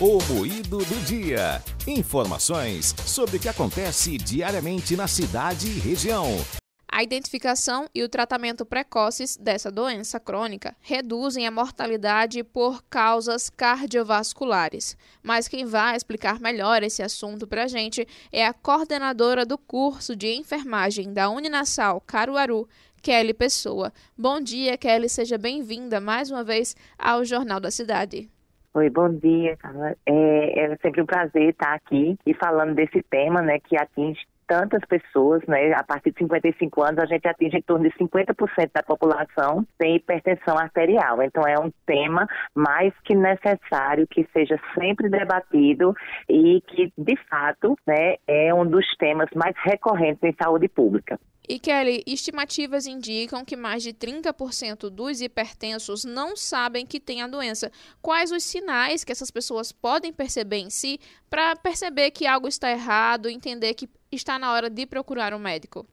O Moído do Dia. Informações sobre o que acontece diariamente na cidade e região. A identificação e o tratamento precoces dessa doença crônica reduzem a mortalidade por causas cardiovasculares. Mas quem vai explicar melhor esse assunto para a gente é a coordenadora do curso de enfermagem da Uninasal Caruaru, Kelly Pessoa. Bom dia, Kelly, seja bem-vinda mais uma vez ao Jornal da Cidade. Oi, bom dia. É, é sempre um prazer estar aqui e falando desse tema, né, que atinge tantas pessoas, né? A partir de 55 anos, a gente atinge em torno de 50% da população tem hipertensão arterial. Então, é um tema mais que necessário que seja sempre debatido e que, de fato, né, é um dos temas mais recorrentes em saúde pública. E Kelly, estimativas indicam que mais de 30% dos hipertensos não sabem que têm a doença. Quais os sinais que essas pessoas podem perceber em si para perceber que algo está errado, entender que está na hora de procurar um médico?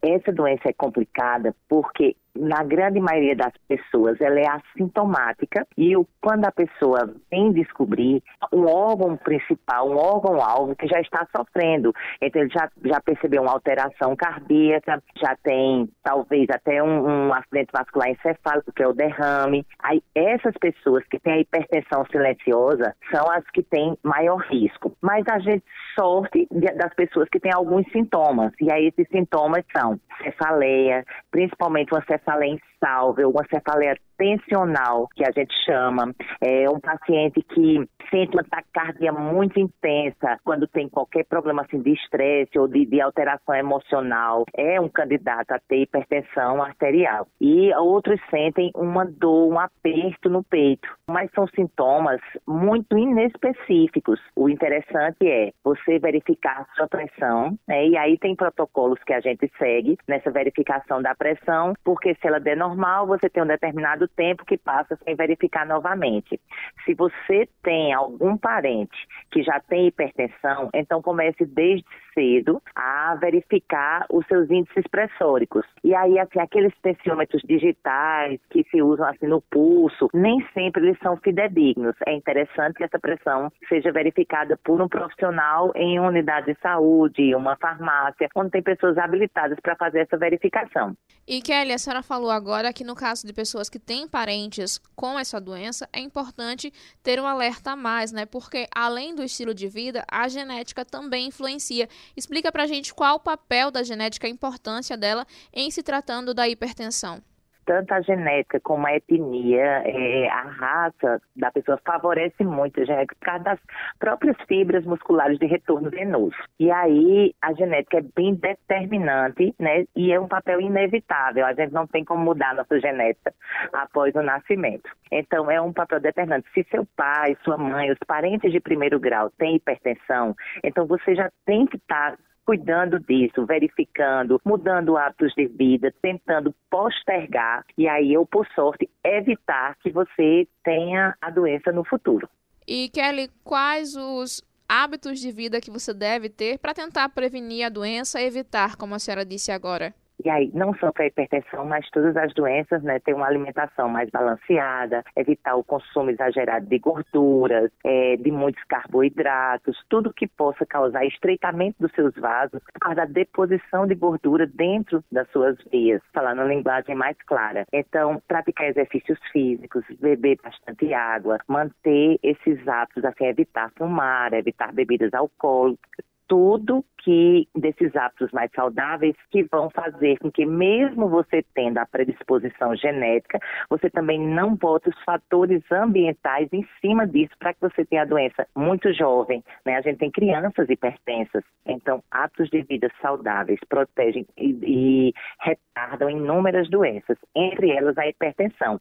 Essa doença é complicada porque na grande maioria das pessoas, ela é assintomática e quando a pessoa vem descobrir um órgão principal, um órgão-alvo que já está sofrendo, então ele já, já percebeu uma alteração cardíaca, já tem talvez até um, um acidente vascular encefálico, que é o derrame. Aí essas pessoas que têm a hipertensão silenciosa são as que têm maior risco. Mas a gente sorte das pessoas que têm alguns sintomas, e aí esses sintomas são cefaleia, principalmente uma cefaleia cefaleia instável, uma cefaleia tensional, que a gente chama. É um paciente que sente uma taquicardia muito intensa quando tem qualquer problema assim, de estresse ou de, de alteração emocional. É um candidato a ter hipertensão arterial. E outros sentem uma dor, um aperto no peito. Mas são sintomas muito inespecíficos. O interessante é você verificar sua pressão, né? e aí tem protocolos que a gente segue nessa verificação da pressão, porque se ela der normal, você tem um determinado tempo que passa sem verificar novamente. Se você tem algum parente que já tem hipertensão, então comece desde cedo a verificar os seus índices pressóricos. E aí, assim, aqueles tensiômetros digitais que se usam assim no pulso, nem sempre eles são fidedignos. É interessante que essa pressão seja verificada por um profissional em uma unidade de saúde, uma farmácia, onde tem pessoas habilitadas para fazer essa verificação. E Kelly, a senhora falou agora que no caso de pessoas que têm parentes com essa doença, é importante ter um alerta a mais, né? Porque além do estilo de vida, a genética também influencia. Explica pra gente qual o papel da genética, a importância dela em se tratando da hipertensão tanto a genética como a etnia, é, a raça da pessoa favorece muito a genética por causa das próprias fibras musculares de retorno venoso. E aí a genética é bem determinante, né? E é um papel inevitável. A gente não tem como mudar nossa genética após o nascimento. Então é um papel determinante. Se seu pai, sua mãe, os parentes de primeiro grau têm hipertensão, então você já tem que estar tá cuidando disso, verificando, mudando hábitos de vida, tentando postergar e aí eu, por sorte, evitar que você tenha a doença no futuro. E Kelly, quais os hábitos de vida que você deve ter para tentar prevenir a doença e evitar, como a senhora disse agora? E aí, não só para a hipertensão, mas todas as doenças, né, ter uma alimentação mais balanceada, evitar o consumo exagerado de gorduras, é, de muitos carboidratos, tudo que possa causar estreitamento dos seus vasos, por causa da deposição de gordura dentro das suas veias, falando linguagem mais clara. Então, praticar exercícios físicos, beber bastante água, manter esses hábitos, assim, evitar fumar, evitar bebidas alcoólicas, tudo que desses hábitos mais saudáveis que vão fazer com que mesmo você tendo a predisposição genética, você também não bote os fatores ambientais em cima disso para que você tenha a doença muito jovem, né? A gente tem crianças hipertensas, então hábitos de vida saudáveis protegem e, e retardam inúmeras doenças, entre elas a hipertensão.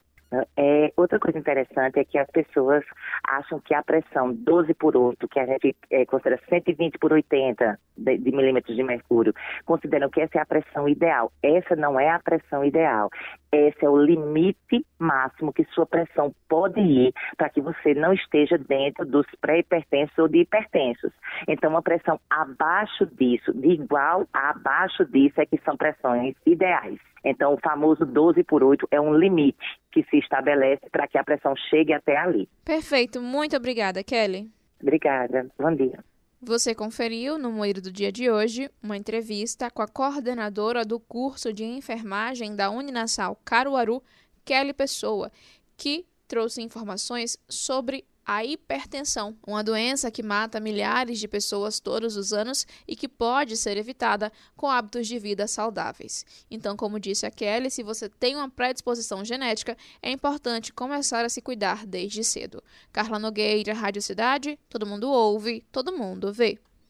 É, outra coisa interessante é que as pessoas acham que a pressão 12 por 8, que a gente é, considera 120 por 80 de, de, milímetros de mercúrio, consideram que essa é a pressão ideal. Essa não é a pressão ideal. Esse é o limite máximo que sua pressão pode ir para que você não esteja dentro dos pré-hipertensos ou de hipertensos. Então, uma pressão abaixo disso, de igual a abaixo disso, é que são pressões ideais. Então, o famoso 12 por 8 é um limite que se estabelece para que a pressão chegue até ali. Perfeito. Muito obrigada, Kelly. Obrigada. Bom dia. Você conferiu no Moído do Dia de hoje uma entrevista com a coordenadora do curso de enfermagem da Uninasal Caruaru, Kelly Pessoa, que trouxe informações sobre a hipertensão, uma doença que mata milhares de pessoas todos os anos e que pode ser evitada com hábitos de vida saudáveis. Então, como disse a Kelly, se você tem uma predisposição genética, é importante começar a se cuidar desde cedo. Carla Nogueira, Rádio Cidade, todo mundo ouve, todo mundo vê.